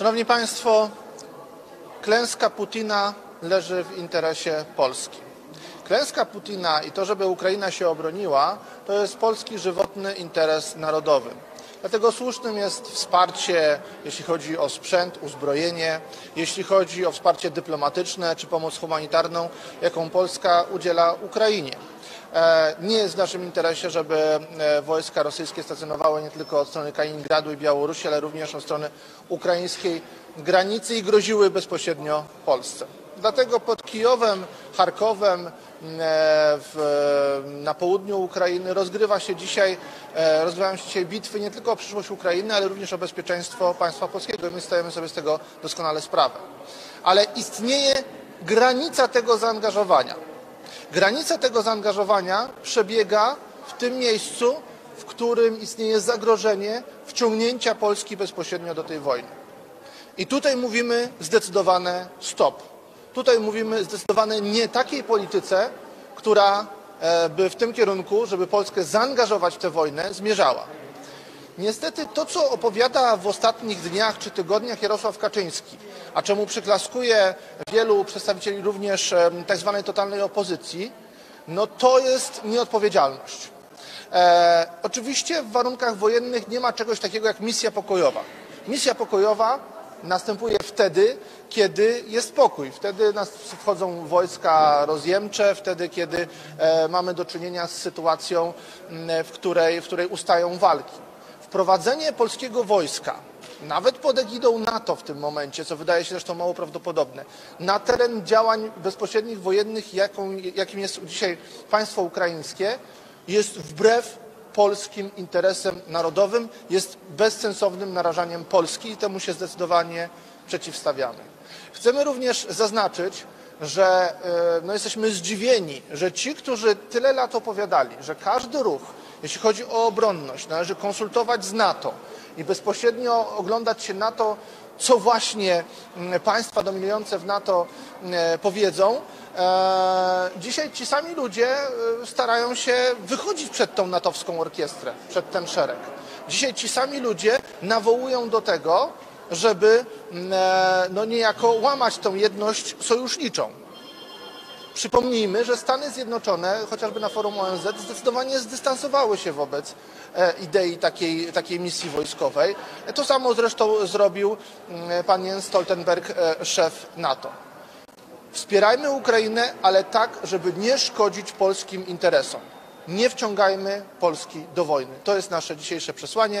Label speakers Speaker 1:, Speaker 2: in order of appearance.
Speaker 1: Szanowni Państwo, klęska Putina leży w interesie Polski. Klęska Putina i to, żeby Ukraina się obroniła, to jest polski żywotny interes narodowy. Dlatego słusznym jest wsparcie, jeśli chodzi o sprzęt, uzbrojenie, jeśli chodzi o wsparcie dyplomatyczne czy pomoc humanitarną, jaką Polska udziela Ukrainie. E, Nie jest w naszym interesie, żeby e, wojska rosyjskie stacjonowały nie tylko od strony Kaliningradu i Białorusi, ale również od strony ukraińskiej granicy i groziły bezpośrednio Polsce. Dlatego pod Kijowem, Charkowem, e, w, na południu Ukrainy rozgrywa się dzisiaj, rozgrywają się dzisiaj bitwy nie tylko o przyszłość Ukrainy, ale również o bezpieczeństwo państwa polskiego i my zdajemy sobie z tego doskonale sprawę. Ale istnieje granica tego zaangażowania. Granica tego zaangażowania przebiega w tym miejscu, w którym istnieje zagrożenie wciągnięcia Polski bezpośrednio do tej wojny. I tutaj mówimy zdecydowane stop. Tutaj mówimy zdecydowane nie takiej polityce, która e, by w tym kierunku, żeby Polskę zaangażować w tę wojnę, zmierzała. Niestety to, co opowiada w ostatnich dniach czy tygodniach Jarosław Kaczyński, a czemu przyklaskuje wielu przedstawicieli również em, tak totalnej opozycji, no to jest nieodpowiedzialność. E, oczywiście w warunkach wojennych nie ma czegoś takiego jak misja pokojowa. Misja pokojowa następuje wtedy, kiedy jest pokój. Wtedy nas wchodzą wojska rozjemcze, wtedy, kiedy e, mamy do czynienia z sytuacją, w której, w której ustają walki. Wprowadzenie polskiego wojska, nawet pod egidą NATO w tym momencie, co wydaje się zresztą mało prawdopodobne, na teren działań bezpośrednich wojennych, jaką, jakim jest dzisiaj państwo ukraińskie, jest wbrew polskim interesem narodowym, jest bezsensownym narażaniem Polski i temu się zdecydowanie przeciwstawiamy. Chcemy również zaznaczyć, że e, no, jesteśmy zdziwieni, że ci, którzy tyle lat opowiadali, że każdy ruch, jeśli chodzi o obronność, należy konsultować z NATO i bezpośrednio oglądać się na to, co właśnie mm, państwa dominujące w NATO e, powiedzą, e, dzisiaj ci sami ludzie e, starają się wychodzić przed tą natowską orkiestrę, przed ten szereg. Dzisiaj ci sami ludzie nawołują do tego, żeby mm, no niejako łamać tą jedność sojuszniczą. Przypomnijmy, że Stany Zjednoczone, chociażby na forum ONZ, zdecydowanie zdystansowały się wobec e, idei takiej, takiej misji wojskowej. To samo zresztą zrobił mm, pan Jens Stoltenberg, e, szef NATO. Wspierajmy Ukrainę, ale tak, żeby nie szkodzić polskim interesom. Nie wciągajmy Polski do wojny. To jest nasze dzisiejsze przesłanie.